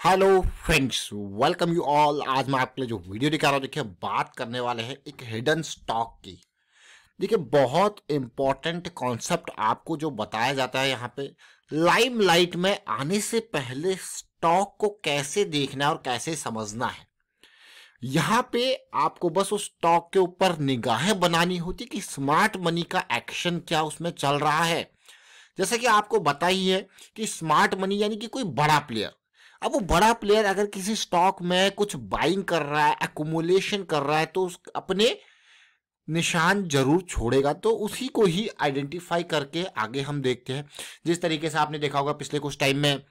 Hello friends welcome you all आज मैं आपके लिए जो वीडियो दिखा रहा हूँ, देखिए, बात करने वाले हैं एक हिडन स्टॉक की। देखिए, बहुत इंपॉर्टेंट कॉन्सेप्ट आपको जो बताया जाता है यहाँ पे लाइम लाइट में आने से पहले स्टॉक को कैसे देखना है और कैसे समझना है। यहाँ पे आपको बस उस स्टॉक के ऊपर निगाहें बनानी होती कि स्मार्ट मनी का एक्शन क्या उसमें चल रहा है। जैसे कि आपको बता है कि स्मार्ट मनी यानी कि कोई बड़ा प्लेयर अब वो बड़ा प्लेयर अगर किसी स्टॉक में कुछ बाइंग कर रहा है एकुमुलेशन कर रहा है तो उस, अपने निशान ज़रूर छोड़ेगा। तो उसी को ही आइडेंटिफाई करके आगे हम देखते हैं। जिस तरीके से आपने देखा होगा पिछले कुछ टाइम में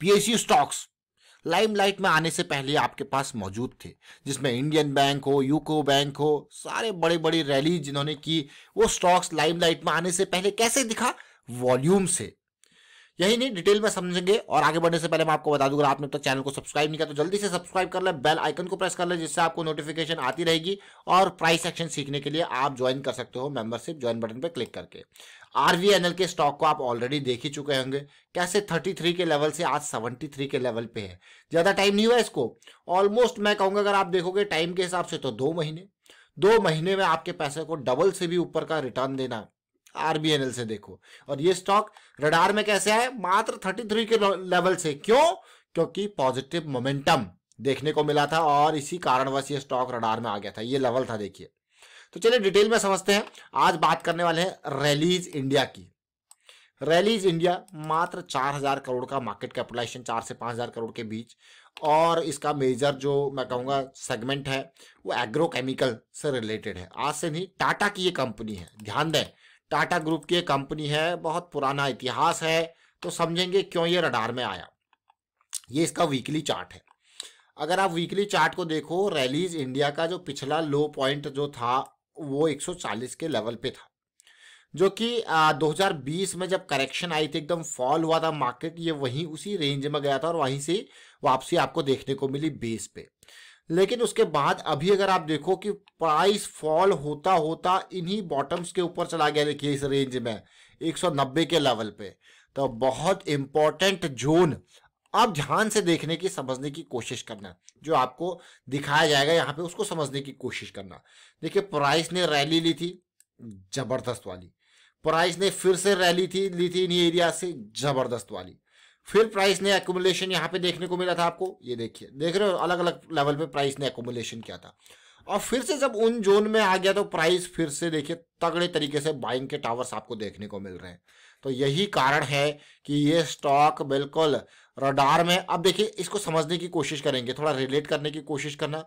पीएसयू स्टॉक्स लाइमलाइट में आने से पहले आपके पास मौजूद थे। जिसमें इंडियन बैंक हो यूको बैंक हो, सारे बड़े बड़ी रैली जिन्होंने की, वो स्टॉक्स लाइमलाइट में आने से पहले कैसे दिखा? वॉल्यूम से। यही नहीं, डिटेल में समझेंगे। और आगे बढ़ने से पहले मैं आपको बता दूँगा आपने तो चैनल को सब्सक्राइब नहीं किया तो जल्दी से सब्सक्राइब कर ले, बेल आइकन को प्रेस कर ले, जिससे आपको नोटिफिकेशन आती रहेगी। और प्राइस एक्शन सीखने के लिए आप ज्वाइन कर सकते हो मेंबरशिप ज्वाइन बटन पर क्लिक करके। आरवीएनएल के स्टॉक को आप ऑलरेडी देख ही चुके होंगे। कैसे 33 के लेवल से आज 73 के लेवल पे है। ज़्यादा टाइम नहीं हुआ इसको। ऑलमोस्ट मैं कहूँगा, अगर आप देखोगे टाइम के हिसाब से तो दो महीने। दो महीने में आपके पैसे को डबल से भी ऊपर का रिटर्न देना। आरबीएनएल से देखो। और ये स्टॉक रडार में कैसे आए? मात्र 33 के लेवल से। क्यों? क्योंकि पॉजिटिव मोमेंटम देखने को मिला था और इसी कारणवश ये स्टॉक रडार में आ गया था। ये लेवल था, देखिए। तो चलिए डिटेल में समझते हैं। आज बात करने वाले हैं रैलीज इंडिया की। रैलीज इंडिया मात्र चार हज़ार करोड़ का मार्केट कैपिटलाइजेशन चार से पाँच हज़ार करोड़ के बीच। और इसका मेजर जो मैं कहूँगा सेगमेंट है, वो एग्रोकेमिकल से रिलेटेड है। आज से नहीं टाटा की ये कंपनी है। ध्यान दें टाटा ग्रुप की कंपनी है, बहुत पुराना इतिहास है तो समझेंगे क्यों ये रडार में आया। ये इसका वीकली चार्ट है। अगर आप वीकली चार्ट को देखो रैलीज इंडिया का जो पिछला लो पॉइंट जो था, वो 140 के लेवल पे था। जो कि 2020 में जब करेक्शन आई थी, एकदम फॉल हुआ था मार्केट ये वहीं उसी रेंज में गया था और वहीं से वापसी आपको देखने को मिली बेस पे। लेकिन उसके बाद अभी अगर आप देखो कि प्राइस फॉल होता होता इन्हीं बॉटम्स के ऊपर चला गया, देखिए इस रेंज में 190 के लेवल पे। तो बहुत इंपॉर्टेंट जोन अब ध्यान से देखने की, समझने की कोशिश करना, जो आपको दिखाया जाएगा यहाँ पे, उसको समझने की कोशिश करना। देखिए प्राइस ने रैली ली थी, ज़बरदस्त वाली। प्राइस ने फिर से रैली थी, ली थी इन्हीं एरिया से, ज़बरदस्त वाली। फिर प्राइस ने एकोमुलेशन यहाँ पे देखने को मिला था आपको? ये देखिए, देख रहे हो अलग अलग लेवल पे प्राइस ने एकोमुलेशन किया था। और फिर से जब उन जोन में आ गया तो प्राइस फिर से देखिए तगड़े तरीके से बाइंग के टावर्स आपको देखने को मिल रहे हैं। तो यही कारण है कि ये स्टॉक बिल्कुल रडार में, अब देखिए इसको समझने की कोशिश करेंगे, थोड़ा रिलेट करने की कोशिश करना।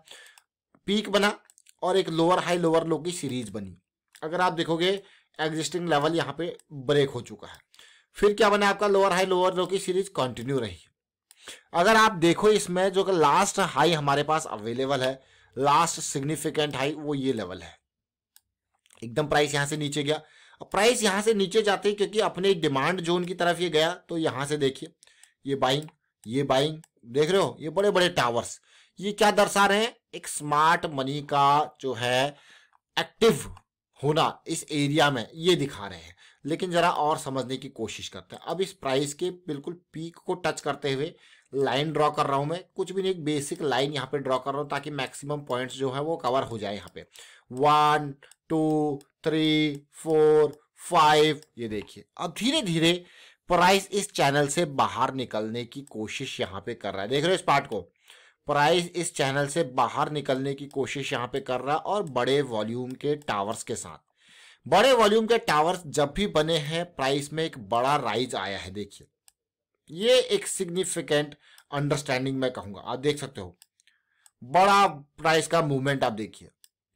पीक बना और एक लोअर हाई लोअर लो की सीरीज़ बनी। अगर आप देखोगे एग्जिस्टिंग लेवल यहाँ पे ब्रेक हो चुका है। फिर क्या बना आपका लोअर हाई लोअर लो की सीरीज़ कंटिन्यू रही। अगर आप देखो इसमें जो लास्ट हाई हमारे पास अवेलेबल है लास्ट सिग्निफिकेंट हाई वो ये लेवल है। एकदम प्राइस यहाँ से नीचे गया। प्राइस यहाँ से नीचे जाते क्योंकि अपने डिमांड जोन की तरफ़ ये गया तो यहाँ से देखिए। ये बाइंग ये बाइंग देख रहे हो? ये बड़े बड़े टावर्स ये क्या दर्शा रहे हैं? एक स्मार्ट मनी का जो है एक्टिव होना इस एरिया में ये दिखा रहे हैं। लेकिन जरा और समझने की कोशिश करते हैं। अब इस प्राइस के बिल्कुल पीक को टच करते हुए लाइन ड्रॉ कर रहा हूँ मैं। कुछ भी नहीं, एक बेसिक लाइन यहाँ पे ड्रॉ कर रहा हूँ ताकि मैक्सिमम पॉइंट्स जो है वो कवर हो जाए यहाँ पे। One two three four five ये देखिए। अब धीरे धीरे प्राइस इस चैनल से बाहर निकलने की कोशिश यहाँ पे कर रहा है। देख रहे हो इस पार्ट को? प्राइस इस चैनल से बाहर निकलने की कोशिश यहाँ पे कर रहा है और बड़े वॉल्यूम के टावर्स के साथ। बड़े वॉल्यूम के टावर्स जब भी बने हैं, प्राइस में एक बड़ा राइज आया है, देखिए। ये एक सिग्निफिकेंट अंडरस्टैंडिंग मैं कहूँगा, आप देख सकते हो। बड़ा प्राइस का मूवमेंट आप देखिए,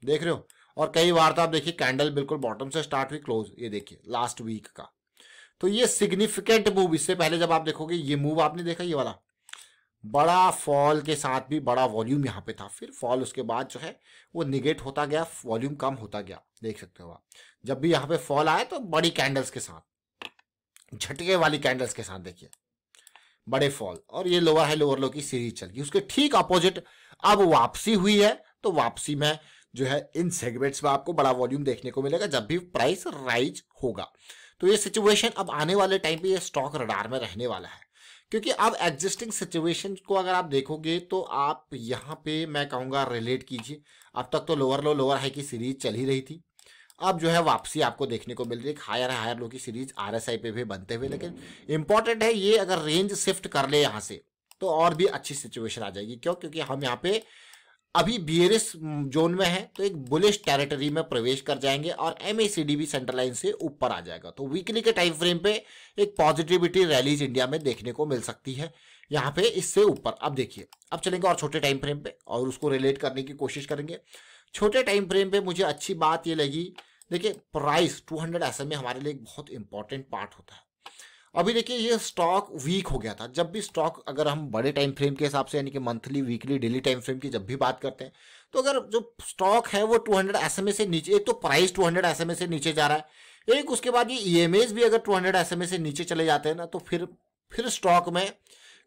देख रहे हो? और कई बार तो आप देखिए, कैंडल बिल्कुल बॉटम से स्टार्ट हुई, क्लोज, ये देखिए, लास्ट वीक का। तो ये सिग्निफिकेंट मूव, इससे पहले जब आप देखोगे, ये मूव आपने देखा, ये वाला? बड़ा फॉल के साथ भी बड़ा वॉल्यूम यहाँ पे था। फिर फॉल उसके बाद जो है, वो निगेट होता गया वॉल्यूम कम होता गया, देख सकते हो आप। जब भी यहाँ पे फॉल आए तो बड़ी कैंडल्स के साथ, झटके वाली कैंडल्स के साथ देखिए, बड़े फॉल और ये लोअर हाई लोअर लो की सीरीज़ चल गई। उसके ठीक अपोजिट अब वापसी हुई है तो वापसी में जो है, इन सेगमेंट्स में आपको बड़ा वॉल्यूम देखने को मिलेगा, जब भी प्राइस राइज होगा। तो ये सिचुएशन अब आने वाले टाइम पे ये स्टॉक रडार में रहने वाला है। क्योंकि अब एग्जिस्टिंग सिचुएशन को अगर आप देखोगे तो आप यहाँ पे मैं कहूँगा रिलेट कीजिए। अब तक तो लोअर लो लोअर हाई की सीरीज़ चल ही रही थी। अब जो है वापसी आपको देखने को मिल रही है। हायर हायर लो की सीरीज़ आर एस आई पे भी बनते हुए। लेकिन इंपॉर्टेंट है ये अगर रेंज शिफ्ट कर ले यहाँ से तो और भी अच्छी सिचुएशन आ जाएगी। क्यों? क्योंकि हम यहाँ पे अभी बियरिस जोन में है तो एक बुलिश टेरिटरी में प्रवेश कर जाएँगे और एमएसीडी भी सेंट्रल लाइन से ऊपर आ जाएगा। तो वीकली के टाइम फ्रेम पे एक पॉजिटिविटी रैलीज इंडिया में देखने को मिल सकती है। यहाँ पे इससे ऊपर। अब देखिए, अब चलेंगे और छोटे टाइम फ्रेम पे और उसको रिलेट करने की कोशिश करेंगे। छोटे टाइम फ्रेम पे मुझे अच्छी बात ये लगी, देखिए प्राइस 200 हंड्रेड हमारे लिए एक बहुत इंपॉर्टेंट पार्ट होता है। अभी देखिए ये स्टॉक वीक हो गया था। जब भी स्टॉक अगर हम बड़े टाइम फ्रेम के हिसाब से, यानी कि monthly weekly daily time frame की जब भी बात करते हैं तो अगर जो स्टॉक है वो 200 हंड्रेड से नीचे एक तो प्राइस 200 हंड्रेड से नीचे जा रहा है। एक उसके बाद ये ई e भी अगर 200 हंड्रेड से नीचे चले जाते हैं ना तो फिर फिर स्टॉक में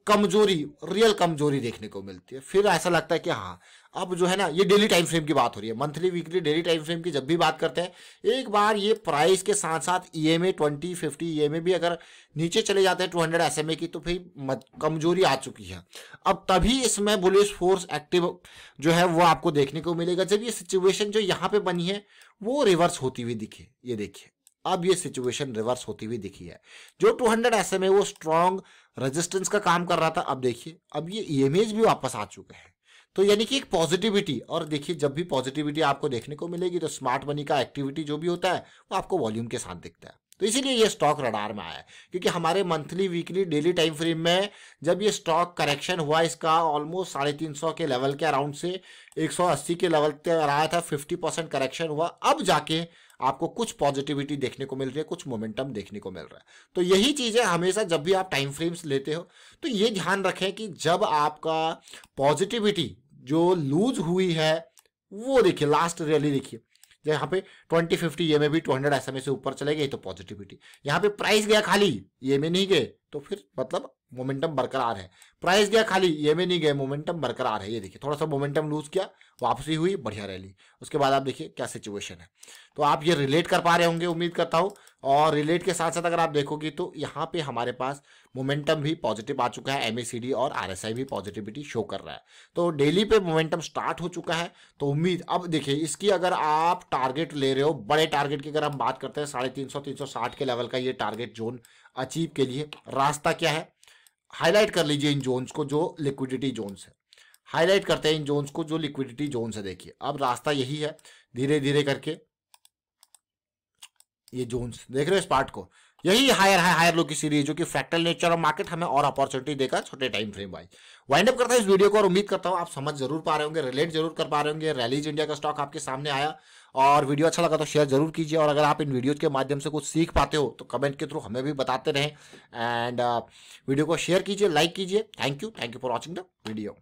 कमज़ोरी रियल कमज़ोरी देखने को मिलती है। फिर ऐसा लगता है कि हाँ अब जो है ना, ये डेली टाइम फ्रेम की बात हो रही है। Monthly weekly daily time frame की जब भी बात करते हैं, एक बार ये प्राइस के साथ साथ E M A twenty fifty E M A भी अगर नीचे चले जाते हैं two hundred S M A की तो फिर कमज़ोरी आ चुकी है। अब तभी इसमें बुलिस फोर्स एक्टिव जो है, वो आपको देखने को मिलेगा। जब ये सिचुएशन जो यहाँ पे बनी है, वो रिवर्स होती हुई दिखे, ये देखिए। अब ये सिचुएशन रिवर्स होती हुई दिखी है। जो 200 हंड्रेड एस ए वो स्ट्रॉन्ग रेजिस्टेंस का काम कर रहा था, अब देखिए, अब ये इमेज भी वापस आ चुके हैं। तो यानी कि एक पॉजिटिविटी और देखिए, जब भी पॉजिटिविटी आपको देखने को मिलेगी तो स्मार्ट मनी का एक्टिविटी जो भी होता है, वो आपको वॉल्यूम के साथ दिखता है। तो इसीलिए ये स्टॉक रडार में आया है, क्योंकि हमारे monthly weekly daily time frame में जब ये स्टॉक करेक्शन हुआ, इसका ऑलमोस्ट साढ़े तीन सौ के लेवल के अराउंड से एक सौ अस्सी के लेवल पे आया था फिफ्टी परसेंट करेक्शन हुआ, अब जाके आपको कुछ पॉजिटिविटी देखने को मिल रही है, कुछ मोमेंटम देखने को मिल रहा है। तो यही चीज़ें हमेशा जब भी आप टाइम फ्रेम्स लेते हो तो ये ध्यान रखें कि जब आपका पॉजिटिविटी जो लूज हुई है, वो देखिए लास्ट रैली देखिए। यहाँ पे ट्वेंटी फिफ्टी ये में भी टू हंड्रेड एस से ऊपर चले गए तो पॉजिटिविटी यहाँ पे प्राइस गया खाली, ये में नहीं गए। तो फिर मतलब मोमेंटम बरकरार है। प्राइस गया खाली, ये में नहीं गए मोमेंटम बरकरार है। ये देखिए थोड़ा सा मोमेंटम लूज किया, वापसी हुई, बढ़िया रैली उसके बाद आप देखिए क्या सिचुएशन है। तो आप ये रिलेट कर पा रहे होंगे, उम्मीद करता हूँ। और रिलेट के साथ साथ अगर आप देखोगे तो यहाँ पे हमारे पास मोमेंटम भी पॉजिटिव आ चुका है एमएसीडी और आरएसआई भी पॉजिटिविटी शो कर रहा है। तो डेली पे मोमेंटम स्टार्ट हो चुका है तो उम्मीद, अब देखिए, इसकी अगर आप टारगेट ले रहे हो, बड़े टारगेट की अगर हम बात करते हैं, साढ़े तीन सौ के लेवल का ये टारगेट जोन अचीव के लिए। रास्ता क्या है? हाईलाइट कर लीजिए इन जोन्स को जो लिक्विडिटी जोन्स है। हाईलाइट करते हैं इन जोन्स को जो लिक्विडिटी जोन्स है। देखिए, अब रास्ता यही है धीरे धीरे करके ये जोन्स देख रहे हो इस पार्ट को? यही हायर है हायर लो की सीरीज़ जो कि फ्रैक्टल नेचर ऑफ़ मार्केट हमें और अपॉर्चुनिटी देगा छोटे time frame wise wind up करता है इस वीडियो को और उम्मीद करता हूँ आप समझ ज़रूर पा रहे होंगे रिलेट ज़रूर कर पा रहे होंगे रैलीज इंडिया का स्टॉक आपके सामने आया। और वीडियो अच्छा लगा तो शेयर ज़रूर कीजिए और अगर आप इन वीडियोज़ के माध्यम से कुछ सीख पाते हो तो कमेंट के थ्रू हमें भी बताते रहें। एंड वीडियो को शेयर कीजिए लाइक कीजिए। Thank you thank you for watching the video